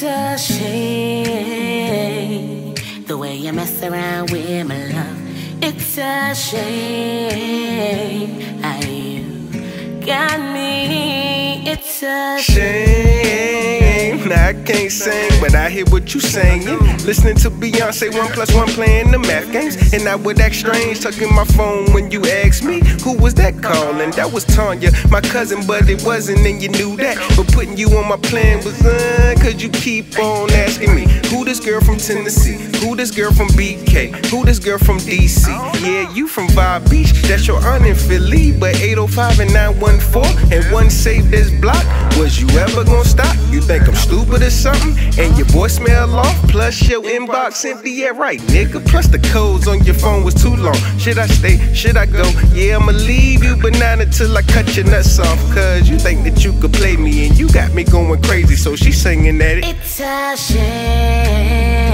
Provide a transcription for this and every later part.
It's a shame the way you mess around with my love. It's a shame how you got me. It's a Shame. Now I can't sing, I hear what you saying. Listening to Beyonce, one plus one playing the math games. And I would act strange, tucking my phone when you asked me who was that calling. That was Tanya, my cousin, but it wasn't, and you knew that. But putting you on my plan was uh, cause you keep on asking me who this girl from Tennessee, who this girl from BK, who this girl from DC. Yeah, you from Vibe Beach, that's your aunt in Philly, but 805 and 914 and one saved this block. Was you ever gonna stop? You think I'm stupid or something? And your voice smell off, plus your inbox empty, yeah, right, nigga. Plus the codes on your phone was too long. Should I stay? Should I go? Yeah, I'ma leave you, not until I cut your nuts off. Cause you think that you could play me, and you got me going crazy, so she's singing at it. It's a shame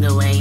the way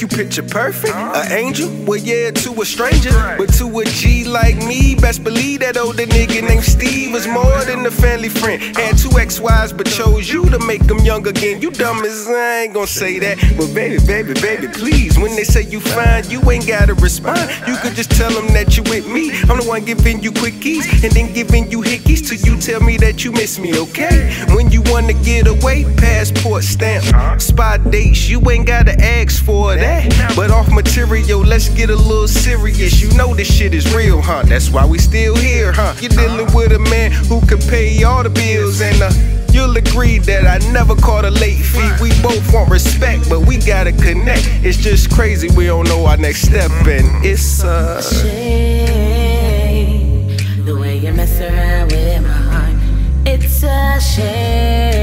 you picture perfect? An angel? Well, yeah, to a stranger. But to a G like me, best believe that older nigga named Steve was more than a family friend. Had two ex-wives, but chose you to make them young again. You dumb as I ain't gonna say that. But baby, baby, baby, please. When they say you fine, you ain't gotta respond. You could just tell them that you with me. I'm the one giving you quickies and then giving you hickeys tell me that you miss me, okay? When you wanna get away, passport stamp, spot dates, you ain't gotta ask for that. But off material, let's get a little serious. You know this shit is real, huh? That's why we still here, huh? You're dealing with a man who can pay all the bills and uh You'll agree that I never caught a late fee. We both want respect, but we gotta connect. It's just crazy, we don't know our next step, and it's uh. shame the way you mess around with